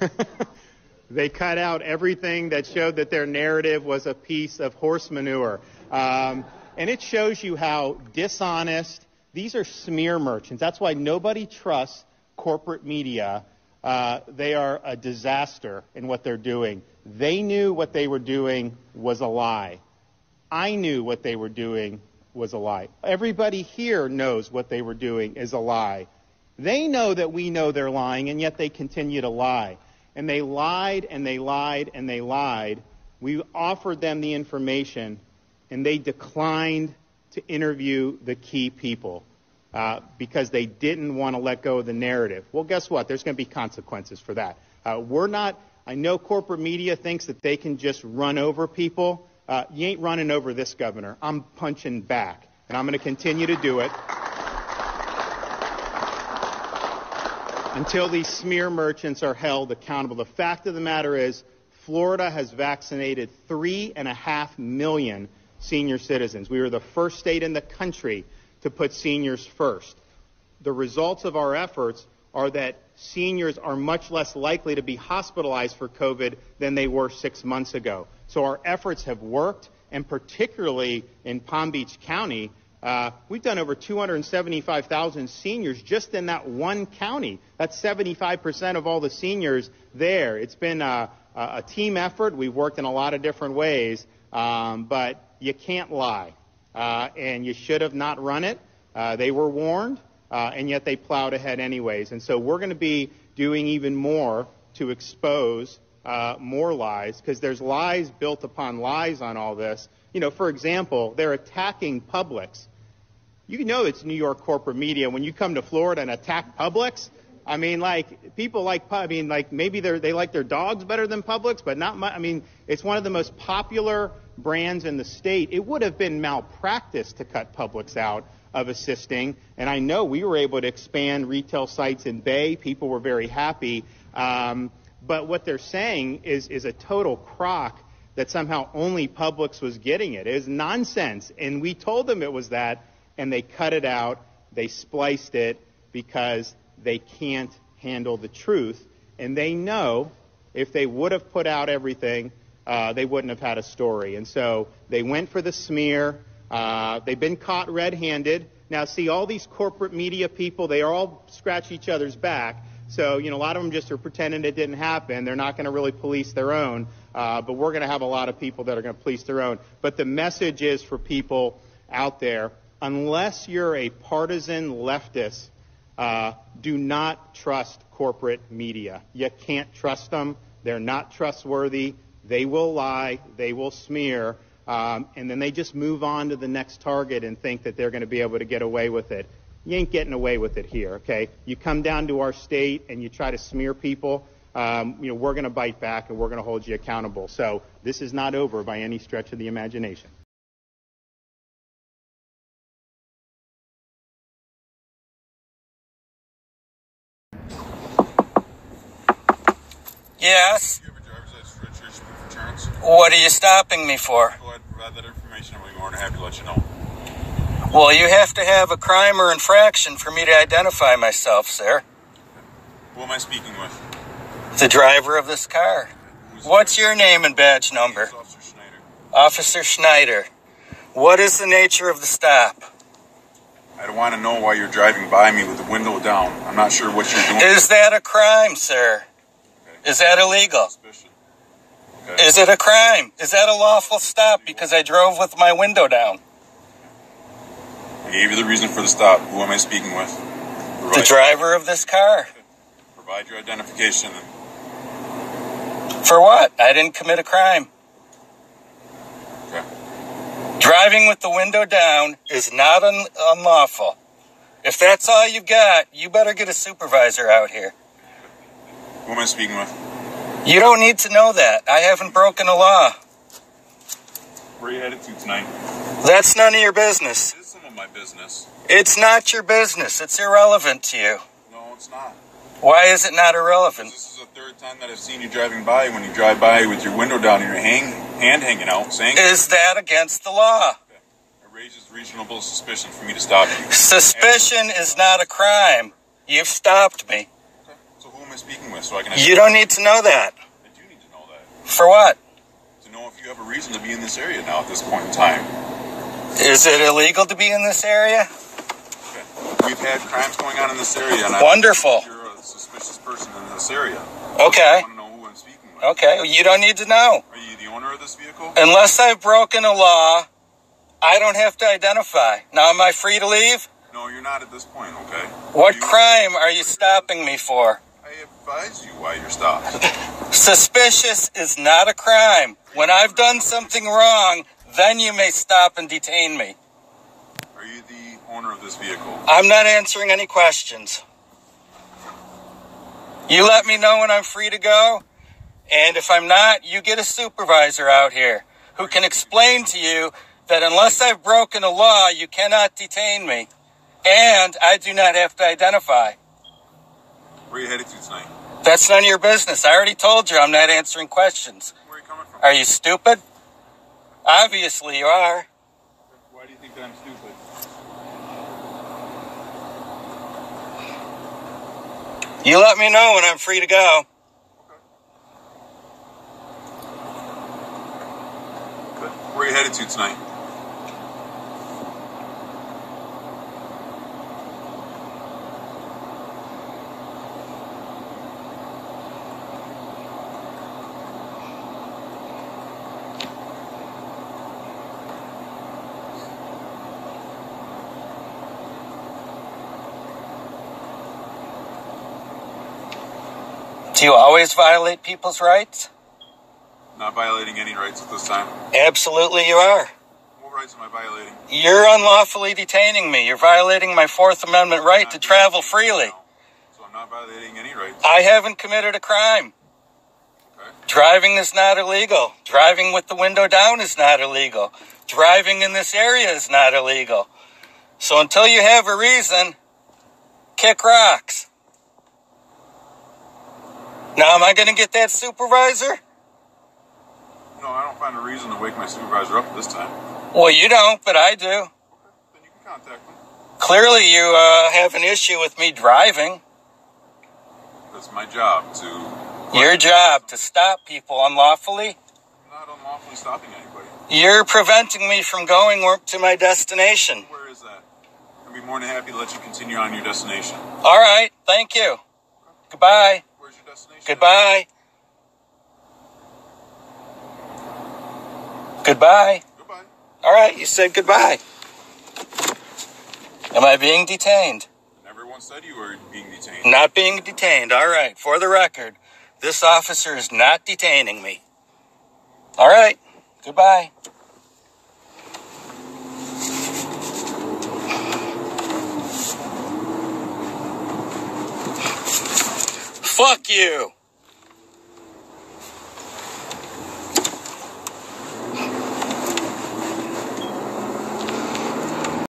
they cut out everything that showed that their narrative was a piece of horse manure. Um, and it shows you how dishonest these are smear merchants. That's why nobody trusts corporate media. Uh, they are a disaster in what they're doing. They knew what they were doing was a lie. I knew what they were doing was a lie. Everybody here knows what they were doing is a lie. They know that we know they're lying, and yet they continue to lie. And they lied and they lied and they lied. We offered them the information, and they declined to interview the key people uh, because they didn't want to let go of the narrative. Well, guess what? There's going to be consequences for that. Uh, we're not, I know corporate media thinks that they can just run over people. Uh, you ain't running over this governor. I'm punching back, and I'm going to continue to do it. Until these smear merchants are held accountable. The fact of the matter is, Florida has vaccinated three and a half million senior citizens. We were the first state in the country to put seniors first. The results of our efforts are that seniors are much less likely to be hospitalized for COVID than they were six months ago. So our efforts have worked, and particularly in Palm Beach County, uh, we've done over 275,000 seniors just in that one county. That's 75% of all the seniors there. It's been a, a team effort. We've worked in a lot of different ways, um, but you can't lie. Uh, and you should have not run it. Uh, they were warned, uh, and yet they plowed ahead anyways. And so we're going to be doing even more to expose uh, more lies because there's lies built upon lies on all this. You know, for example, they're attacking Publix you know it's New York corporate media when you come to Florida and attack Publix. I mean, like people like I mean, like maybe they they like their dogs better than Publix, but not much. I mean, it's one of the most popular brands in the state. It would have been malpractice to cut Publix out of assisting, and I know we were able to expand retail sites in Bay. People were very happy, um, but what they're saying is is a total crock that somehow only Publix was getting it. It is nonsense, and we told them it was that and they cut it out, they spliced it because they can't handle the truth. And they know if they would have put out everything, uh, they wouldn't have had a story. And so they went for the smear. Uh, they've been caught red handed. Now, see, all these corporate media people, they are all scratch each other's back. So, you know, a lot of them just are pretending it didn't happen. They're not going to really police their own. Uh, but we're going to have a lot of people that are going to police their own. But the message is for people out there unless you're a partisan leftist, uh, do not trust corporate media. You can't trust them. They're not trustworthy. They will lie. They will smear. Um, and then they just move on to the next target and think that they're going to be able to get away with it. You ain't getting away with it here, okay? You come down to our state and you try to smear people, um, you know, we're going to bite back and we're going to hold you accountable. So this is not over by any stretch of the imagination. Yes. What are you stopping me for? Go ahead and provide that information. I'll be more than happy to let you know. Well, you have to have a crime or infraction for me to identify myself, sir. Who am I speaking with? The driver of this car. What's your name and badge number? Officer Schneider. Officer Schneider. What is the nature of the stop? I want to know why you're driving by me with the window down. I'm not sure what you're doing. Is that a crime, sir? Is that illegal? Okay. Is it a crime? Is that a lawful stop because I drove with my window down? I gave you the reason for the stop. Who am I speaking with? The driver of this car. provide your identification. For what? I didn't commit a crime. Driving with the window down is not un- unlawful. If that's all you got, you better get a supervisor out here. Who am I speaking with? You don't need to know that. I haven't broken a law. Where are you headed to tonight? That's none of your business. It is some of my business. It's not your business. It's irrelevant to you. No, it's not. Why is it not irrelevant? This is the third time that I've seen you driving by. When you drive by with your window down and your hang, hand hanging out, saying Is that against the law? it raises reasonable suspicion for me to stop you. Suspicion is not a crime. You've stopped me. Okay. So who am I speaking with so I can. You don't need to know that. I do need to know that For what? to know if you have a reason to be in this area now at this point in time. Is it illegal to be in this area? Okay. We've had crimes going on in this area, and Wonderful. Suspicious person in this area. Okay. I want to know who I'm speaking with. Okay, you don't need to know. Are you the owner of this vehicle? Unless I've broken a law, I don't have to identify. Now, am I free to leave? No, you're not at this point. Okay. What You- crime are you stopping me for? I advise you why you're stopped. Suspicious is not a crime. When I've done something wrong, then you may stop and detain me. Are you the owner of this vehicle? I'm not answering any questions. You let me know when I'm free to go, and if I'm not, you get a supervisor out here who can explain to you that unless I've broken a law, you cannot detain me, and I do not have to identify. Where are you headed to tonight? That's none of your business. I already told you I'm not answering questions. Where are you coming from? Are you stupid? Obviously you are. Why do you think that I'm stupid? You let me know when I'm free to go. Good. Where are you headed to tonight? Do you always violate people's rights? Not violating any rights at this time. Absolutely you are. What rights am I violating? You're unlawfully detaining me. You're violating my Fourth Amendment right to travel freely. So I'm not violating any rights. I haven't committed a crime. Okay. Driving is not illegal. Driving with the window down is not illegal. Driving in this area is not illegal. So until you have a reason, kick rocks. Now, am I going to get that supervisor? No, I don't find a reason to wake my supervisor up this time. Well, you don't, but I do. Then you can contact me. Clearly, you uh, have an issue with me driving. That's my job to. Your job to stop people unlawfully. I'm not unlawfully stopping anybody. You're preventing me from going work to my destination. Where is that? I'd be more than happy to let you continue on your destination. All right, thank you. Goodbye. Where's your destination? Goodbye. Goodbye. Goodbye. All right, you said goodbye. Am I being detained? Never once said you were being detained. Not being detained. All right, for the record, this officer is not detaining me. All right, goodbye. Fuck you.